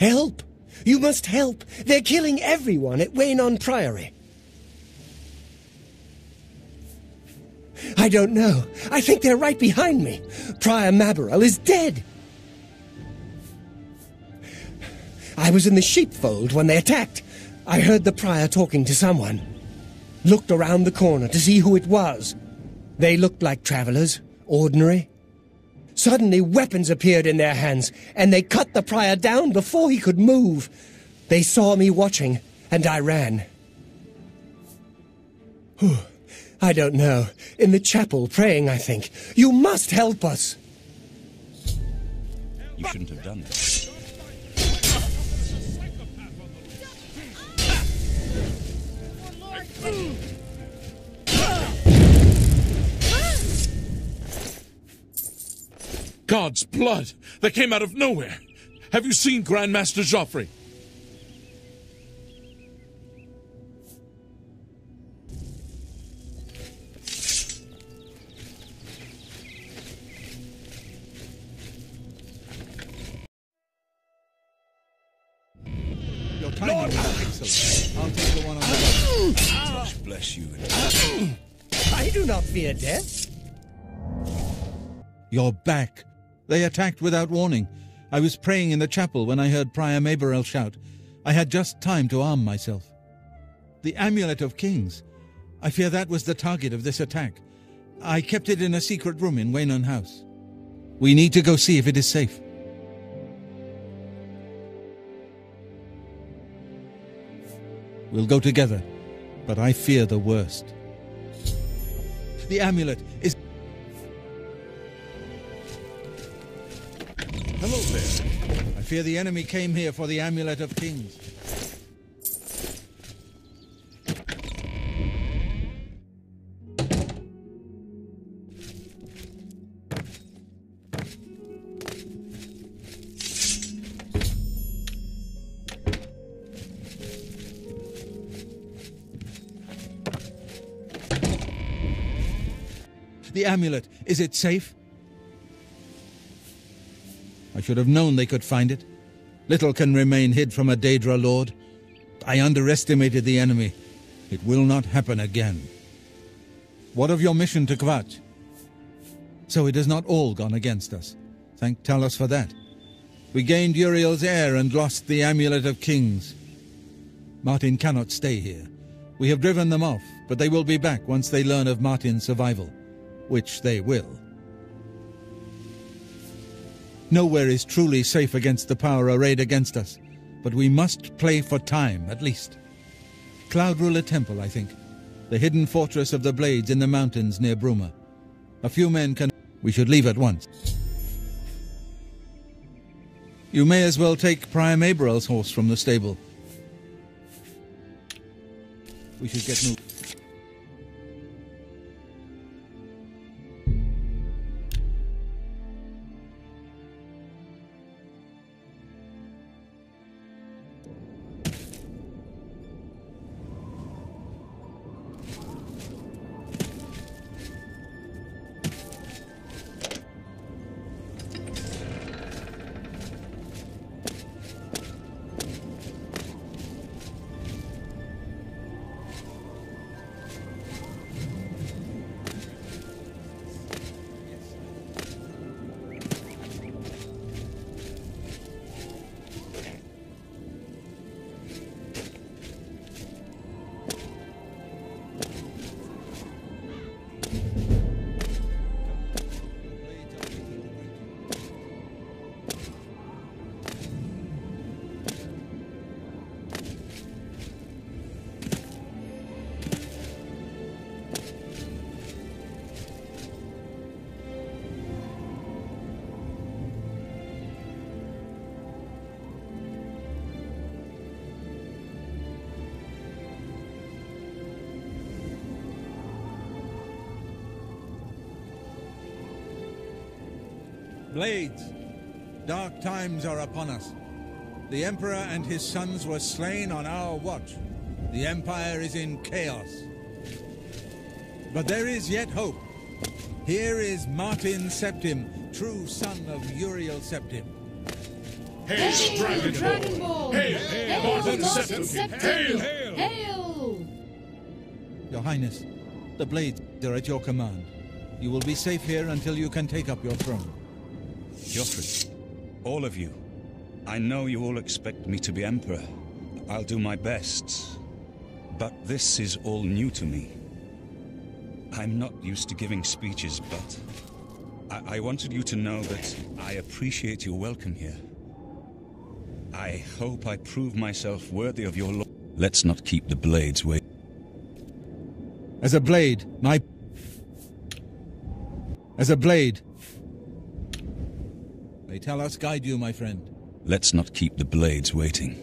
Help! You must help! They're killing everyone at Weynon Priory. I don't know. I think they're right behind me. Prior Maborel is dead. I was in the sheepfold when they attacked. I heard the prior talking to someone. Looked around the corner to see who it was. They looked like travelers, ordinary. Suddenly, weapons appeared in their hands, and they cut the prior down before he could move. They saw me watching, and I ran. Whew. I don't know. In the chapel, praying, I think. You must help us! You shouldn't have done that. God's blood that came out of nowhere. Have you seen Grandmaster Jauffre? Your timing is excellent. I'll take the one on the left. Gosh bless you. I do not fear death. You're back. They attacked without warning. I was praying in the chapel when I heard Prior Maborel shout. I had just time to arm myself. The Amulet of Kings. I fear that was the target of this attack. I kept it in a secret room in Weynon House. We need to go see if it is safe. We'll go together, but I fear the worst. The amulet is. Fear the enemy came here for the amulet of kings. The amulet, is it safe? I should have known they could find it. Little can remain hid from a Daedra lord. I underestimated the enemy. It will not happen again. What of your mission to Kvatch? So it has not all gone against us. Thank Talos for that. We gained Uriel's heir and lost the Amulet of Kings. Martin cannot stay here. We have driven them off, but they will be back once they learn of Martin's survival. Which they will. Nowhere is truly safe against the power arrayed against us, but we must play for time, at least. Cloud Ruler Temple, I think. The hidden fortress of the Blades in the mountains near Bruma. A few men can... We should leave at once. You may as well take Prior Maborel's horse from the stable. We should get moving. Blades, dark times are upon us. The Emperor and his sons were slain on our watch. The Empire is in chaos. But there is yet hope. Here is Martin Septim, true son of Uriel Septim. Hail, Dragon Dragonborn! Hail, Hail, Martin Martin Septim! Septim! Hail! Hail! Your Highness, the blades are at your command. You will be safe here until you can take up your throne. Jauffre, all of you. I know you all expect me to be Emperor. I'll do my best. But this is all new to me. I'm not used to giving speeches, but I, I wanted you to know that I appreciate your welcome here. I hope I prove myself worthy of your lo- Let's not keep the blades waiting. As a blade, my... As a blade. May us guide you, my friend. Let's not keep the blades waiting.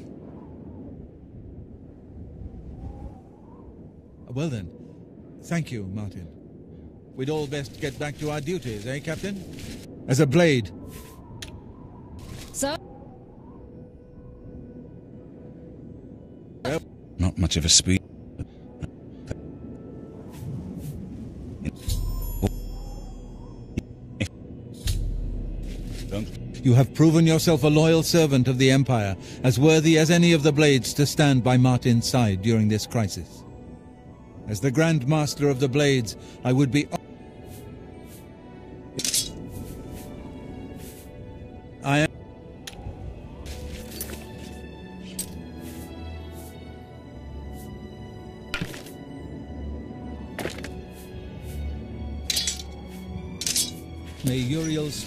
Well then, thank you, Martin. We'd all best get back to our duties, eh, Captain? As a blade, Sir? Not much of a speech. You have proven yourself a loyal servant of the Empire, as worthy as any of the Blades to stand by Martin's side during this crisis. As the Grand Master of the Blades, I would be...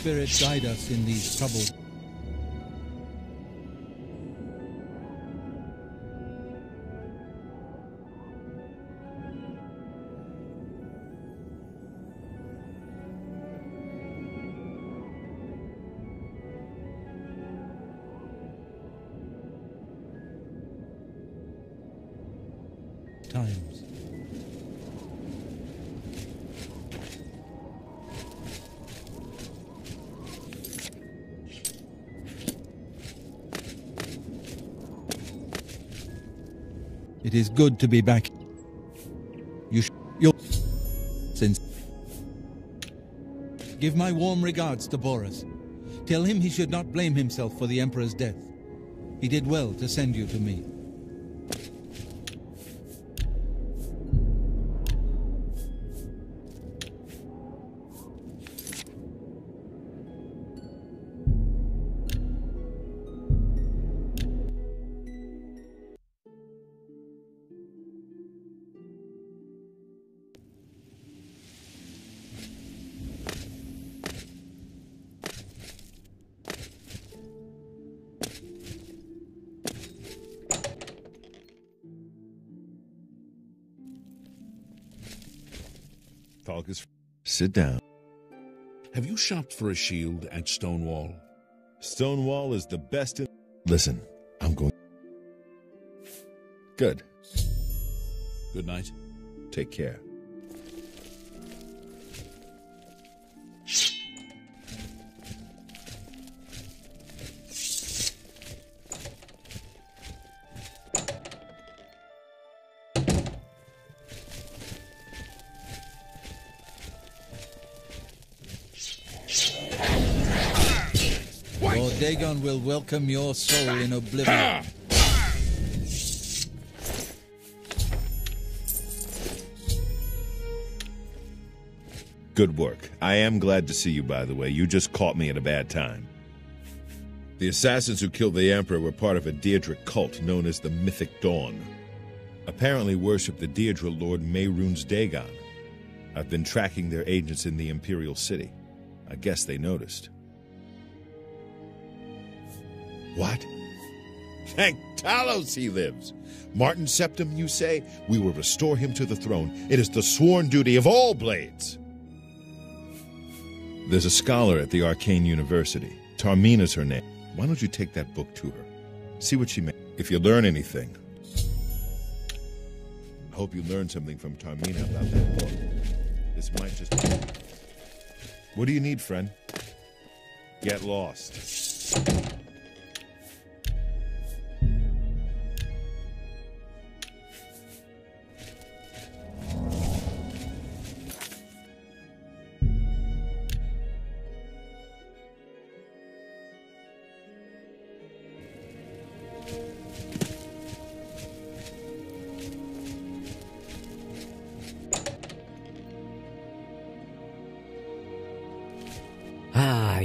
spirit guide us in these troubled... times. It is good to be back. You sh- you since Give my warm regards to Baurus. Tell him he should not blame himself for the Emperor's death. He did well to send you to me. Falcus, sit down. Have you shopped for a shield at Stonewall? Stonewall is the best in. Listen, I'm going. Good. Good night. Take care. Dagon will welcome your soul in oblivion. Good work. I am glad to see you, by the way. You just caught me at a bad time. The assassins who killed the Emperor were part of a Daedric cult known as the Mythic Dawn. Apparently worship the Daedra Lord Mehrunes Dagon. I've been tracking their agents in the Imperial City. I guess they noticed. What? Thank Talos he lives. Martin Septim, you say? We will restore him to the throne. It is the sworn duty of all blades. There's a scholar at the Arcane University. Tar-Meena's her name. Why don't you take that book to her? See what she makes. If you learn anything, I hope you learn something from Tar-Meena about that book. This might just. What do you need, friend? Get lost.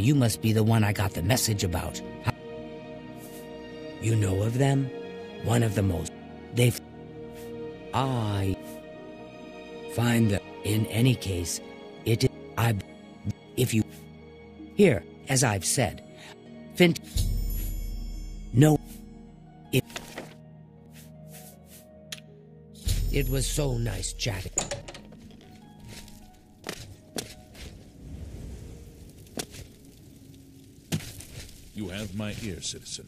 You must be the one I got the message about. You know of them? One of the most. They've. I. Find them. In any case, it. I. If you. Here, as I've said. Fint. No. It. It was so nice chatting. You have my ear, citizen.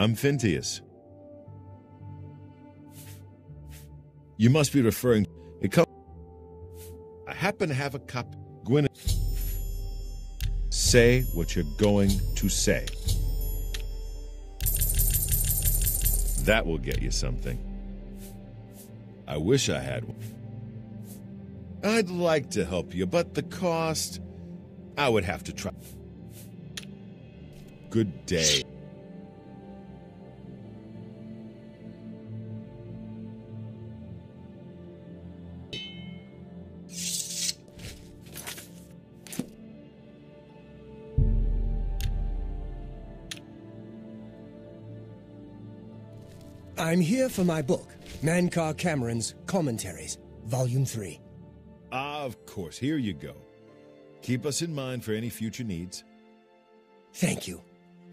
I'm Phintius. You must be referring. It comes. I happen to have a cup. Gwyn. Say what you're going to say. That will get you something. I wish I had one. I'd like to help you, but the cost. I would have to try. Good day. I'm here for my book, Mankar Camoran's Commentaries, Volume 3. Ah, of course. Here you go. Keep us in mind for any future needs. Thank you.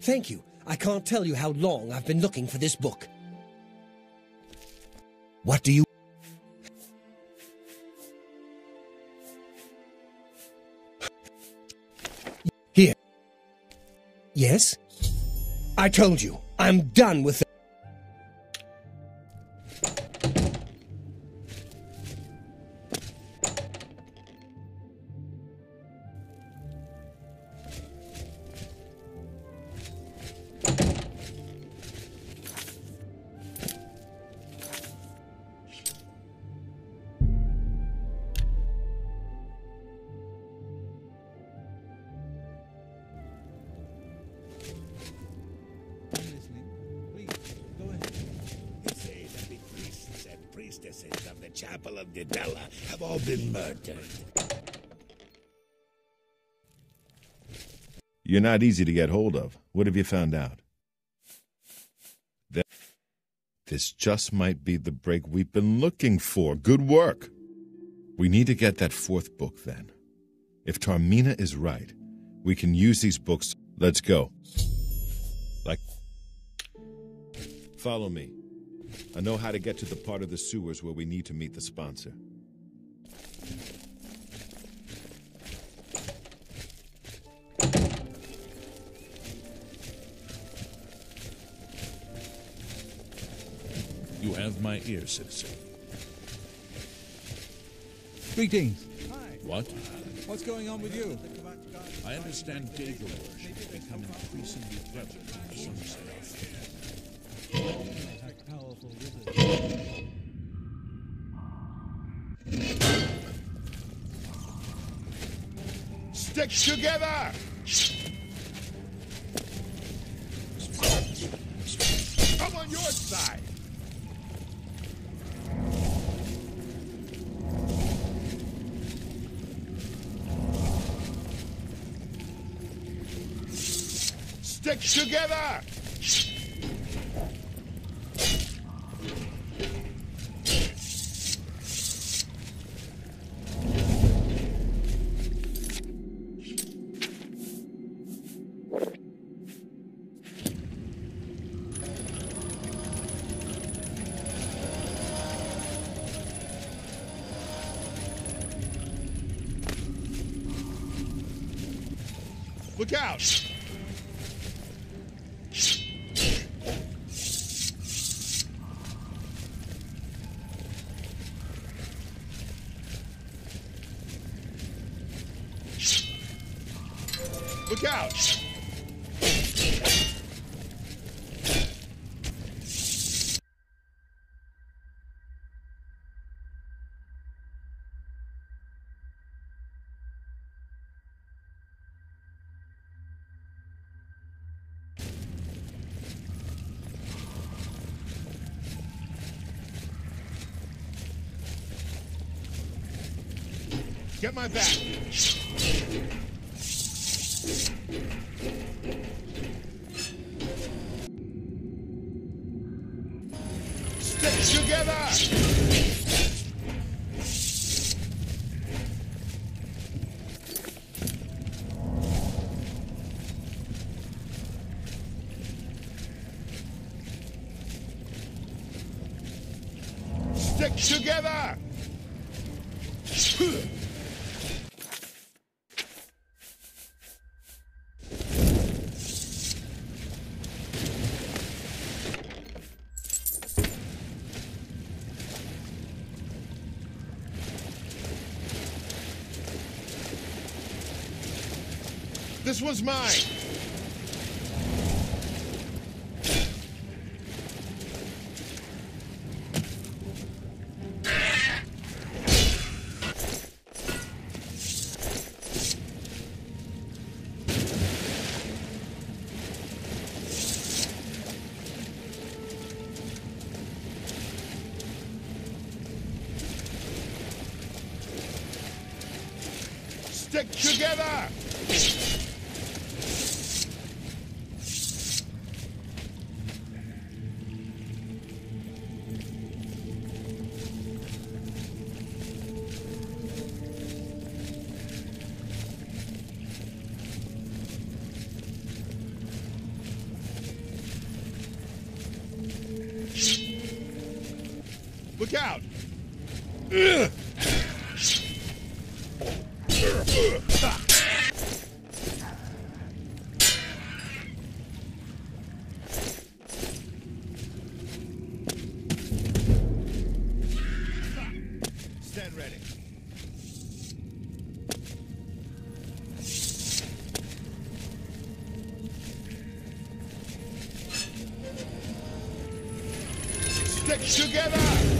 Thank you. I can't tell you how long I've been looking for this book. What do you... Here. Yes? I told you, I'm done with the... Have all been murdered. You're not easy to get hold of. What have you found out? That this just might be the break we've been looking for. Good work. We need to get that fourth book then. If Tar-Meena is right, we can use these books. Let's go. Like. Follow me. I know how to get to the part of the sewers where we need to meet the sponsor. You have my ear, citizen. Greetings. What? What's going on with you? I understand Daedra worship has become increasingly prevalent in the Sunset. Stick together! I'm on your side. Stick together! Look out! Look out! My back. Stick together! Stick together! This was mine. Stick together! Look out! Stand ready. Stick together!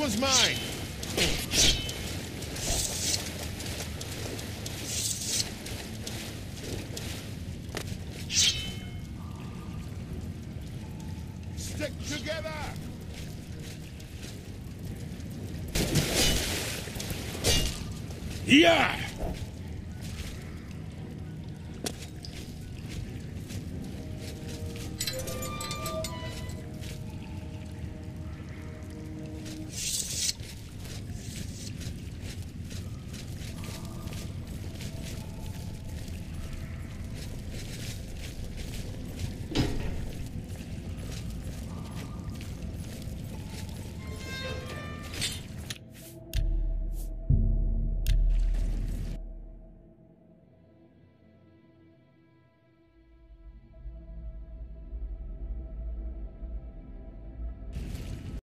Was mine. Stick together. Yeah!